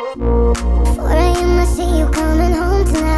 Four I am, I see you coming home tonight.